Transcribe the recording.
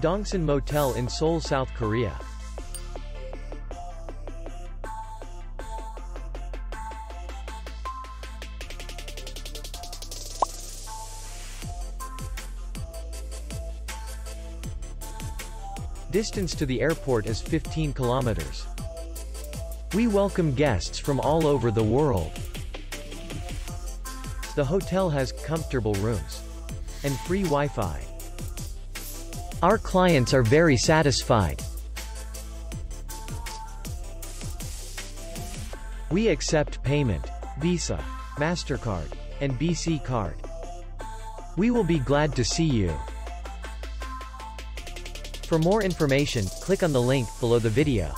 Dongsan Motel in Seoul, South Korea. Distance to the airport is 15 kilometers. We welcome guests from all over the world. The hotel has comfortable rooms and free Wi-Fi. Our clients are very satisfied. We accept payment, Visa, MasterCard, and BC Card. We will be glad to see you. For more information, click on the link below the video.